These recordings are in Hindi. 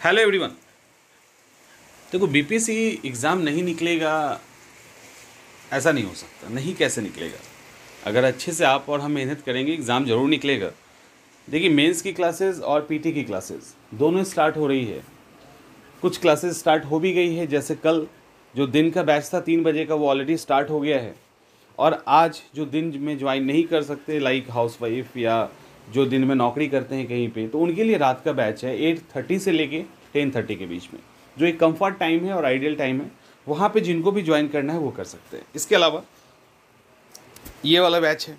हेलो एवरीवन देखो बीपीएससी एग्ज़ाम नहीं निकलेगा, ऐसा नहीं हो सकता। नहीं, कैसे निकलेगा? अगर अच्छे से आप और हम मेहनत करेंगे एग्ज़ाम ज़रूर निकलेगा। देखिए मेंस की क्लासेस और पीटी की क्लासेस दोनों स्टार्ट हो रही है। कुछ क्लासेस स्टार्ट हो भी गई है, जैसे कल जो दिन का बैच था, तीन बजे का, वो ऑलरेडी स्टार्ट हो गया है। और आज जो दिन में ज्वाइन नहीं कर सकते लाइक हाउस वाइफ या जो दिन में नौकरी करते हैं कहीं पे तो उनके लिए रात का बैच है एट थर्टी से लेके टेन थर्टी के बीच में। जो एक कंफर्ट टाइम है और आइडियल टाइम है, वहाँ पे जिनको भी ज्वाइन करना है, वो कर सकते हैं। इसके अलावा, ये वाला बैच है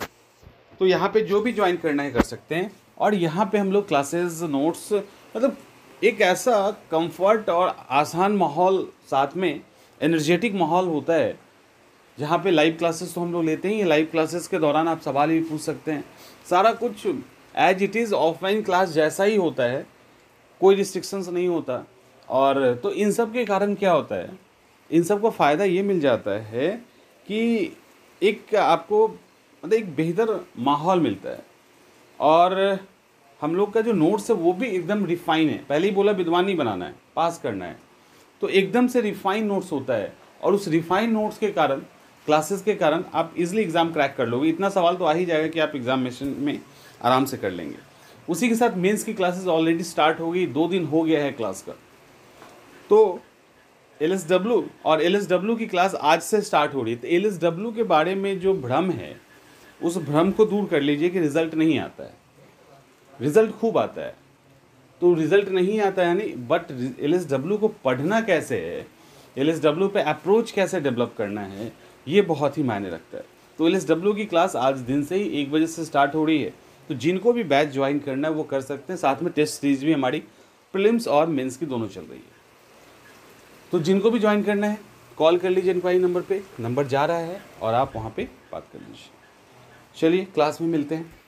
तो यहाँ पे जो भी ज्वाइन करना है, कर सकते हैं। और यहाँ पे हम लोग क्लासेस नोट्स मतलब एक ऐसा कंफर्ट और आसान माहौल साथ में एनर्जेटिक माहौल होता है। जहाँ पे लाइव क्लासेस तो हम लोग लेते हैं, ये लाइव क्लासेस के दौरान आप सवाल भी पूछ सकते हैं। सारा कुछ as it is offline class जैसा ही होता है, कोई रिस्ट्रिक्शंस नहीं होता। और तो इन सब के कारण क्या होता है? इन सबको फ़ायदा ये मिल जाता है कि एक आपको मतलब एक बेहतर माहौल मिलता है। और हम लोग का जो नोट्स है, वो भी एकदम रिफाइन है। पहले ही बोला विद्वान बनाना है पास करना है। तो एकदम से रिफाइन नोट्स होता है। और उस रिफाइन नोट्स के कारण क्लासेस के कारण आप इजीली एग्ज़ाम क्रैक कर लोगे। इतना सवाल तो आ ही जाएगा कि आप एग्जामिनेशन में आराम से कर लेंगे। उसी के साथ मेंस की क्लासेस ऑलरेडी स्टार्ट हो गई, दो दिन हो गया है क्लास का। तो LSW और एल की क्लास आज से स्टार्ट हो रही है। तो LSW के बारे में जो भ्रम है, उस भ्रम को दूर कर लीजिए कि रिज़ल्ट नहीं आता है। रिज़ल्ट खूब आता है। तो रिज़ल्ट नहीं आता यानी बट LSW को पढ़ना कैसे है? एल पे अप्रोच कैसे डेवलप करना है? ये बहुत ही मायने रखता है। तो LSW की क्लास आज दिन से ही एक बजे से स्टार्ट हो रही है। तो जिनको भी बैच ज्वाइन करना है, वो कर सकते हैं। साथ में टेस्ट सीरीज़ भी हमारी प्रिलिम्स और मेंस की दोनों चल रही है। तो जिनको भी ज्वाइन करना है, कॉल कर लीजिए इंक्वायरी नंबर पे। नंबर जा रहा है और आप वहाँ पे बात कर लीजिए। चलिए क्लास में मिलते हैं।